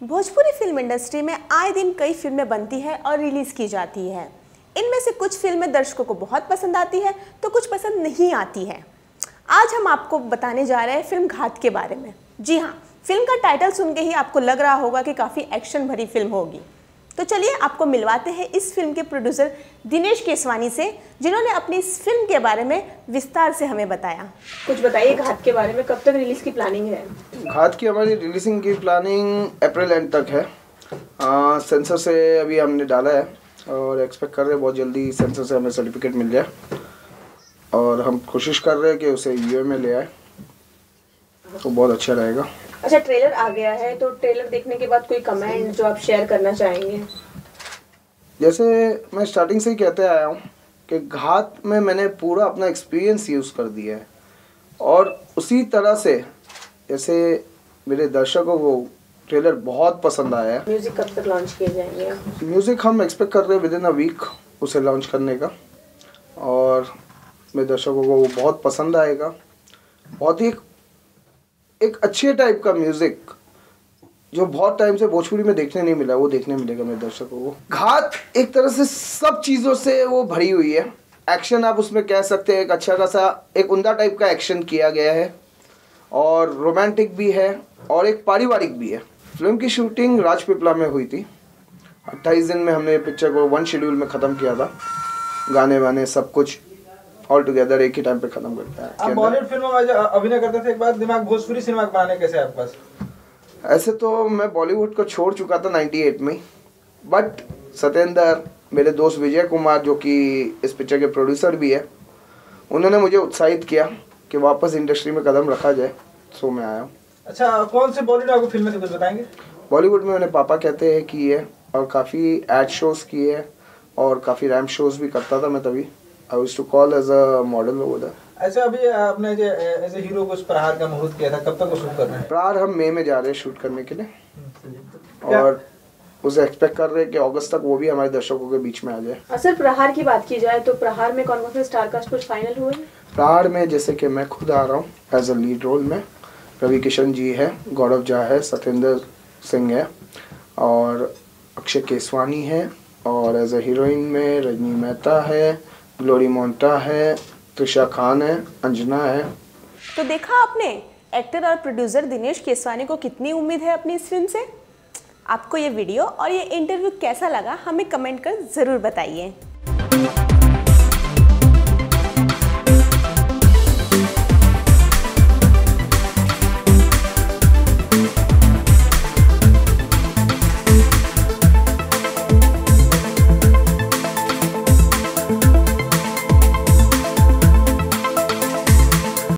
Bhojpuri film industry में आए दिन कई फ़िल्में बनती है और रिलीज़ की जाती है। इनमें से कुछ फ़िल्में दर्शकों को बहुत पसंद आती है तो कुछ पसंद नहीं आती है। आज हम आपको बताने जा रहे हैं फ़िल्म घात के बारे में। जी हाँ फ़िल्म का टाइटल सुन के ही आपको लग रहा होगा कि काफ़ी एक्शन भरी फ़िल्म होगी। तो चलिए आपको मिलवाते हैं इस फ़िल्म के प्रोड्यूसर दिनेश केसवानी से जिन्होंने अपनी इस फ़िल्म के बारे में विस्तार से हमें बताया। कुछ बताइए घात के बारे में कब तक रिलीज़ की प्लानिंग है? घात की हमारी रिलीजिंग की प्लानिंग अप्रैल एंड तक है। आ, सेंसर से अभी हमने डाला है और एक्सपेक्ट कर रहे हैं बहुत जल्दी सेंसर से हमें सर्टिफिकेट मिल जाए और हम कोशिश कर रहे हैं कि उसे यूए में ले आए। तो बहुत अच्छा रहेगा। अच्छा ट्रेलर आ गया है तो ट्रेलर देखने के बाद कोई कमेंट जो आप शेयर करना चाहेंगे? जैसे मैं स्टार्टिंग से ही कहते आया हूँ कि घात में मैंने पूरा अपना एक्सपीरियंस यूज़ कर दिया है। और उसी तरह से जैसे मेरे दर्शकों को ट्रेलर बहुत पसंद आया है। म्यूज़िक कब तक लॉन्च किए जाएँगे? म्यूज़िक हम एक्सपेक्ट कर रहे हैं विद इन अ वीक उसे लॉन्च करने का। और मेरे दर्शकों को वो बहुत पसंद आएगा। बहुत ही एक अच्छे टाइप का म्यूज़िक जो बहुत टाइम से भोजपुरी में देखने नहीं मिला, वो देखने मिलेगा मेरे दर्शकों को। घात एक तरह से सब चीज़ों से वो भरी हुई है। एक्शन आप उसमें कह सकते हैं, एक अच्छा खासा, एक उमदा टाइप का एक्शन किया गया है। और रोमांटिक भी है, और एक पारिवारिक भी है। फ़िल्म की शूटिंग राजपिपला में हुई थी। अट्ठाईस दिन में हमने पिक्चर को वन शेड्यूल में ख़त्म किया था। गाने वाने सब कुछ ऑल टुगेदर एक ही टाइम पे खत्म करता है आप बॉलीवुड फ़िल्मों में अभिनय करते थे एक बार दिमाग भोजपुरी सिनेमा बनाने कैसे आपके पास? ऐसे तो मैं बॉलीवुड को छोड़ चुका था 98 में बट सत्येंद्र मेरे दोस्त विजय कुमार जो कि इस पिक्चर के प्रोड्यूसर भी है उन्होंने मुझे उत्साहित किया कि वापस इंडस्ट्री में कदम रखा जाए सो मैं आया अच्छा कौन से बॉलीवुड आपको फ़िल्में कुछ बताएँगे? बॉलीवुड में मैंने पापा कहते हैं कि है और काफ़ी एड शोज़ किए और काफ़ी रैम शोज़ भी करता था मैं तभी। I used to call as a model over that अच्छा अभी आपने जो एज ए हीरो कुछ प्रहार का मुहूर्त किया था कब तक वो शूट कर रहे हैं? प्रहार हम मई में जा रहे हैं शूट करने के लिए। और उसे एक्सपेक्ट कर रहे हैं कि अगस्त तक वो भी हमारे दर्शकों के बीच में आ जाए। असल प्रहार की बात की जाए तो प्रहार में कौन कौन से स्टार कास्ट कुछ फाइनल हुए? प्रहार में जैसे कि मैं खुद आ रहा हूँ एज अ लीड रोल में रवि किशन जी है गौरव झा है सत्येंद्र सिंह है और अक्षय केसवानी है और एज अ हीरोइन में रजनी मेहता है ग्लोरी मोन्टा है तुषा खान है, अंजना है। तो देखा आपने एक्टर और प्रोड्यूसर दिनेश केसवानी को कितनी उम्मीद है अपनी इस फ़िल्म से? आपको ये वीडियो और ये इंटरव्यू कैसा लगा, हमें कमेंट कर ज़रूर बताइए।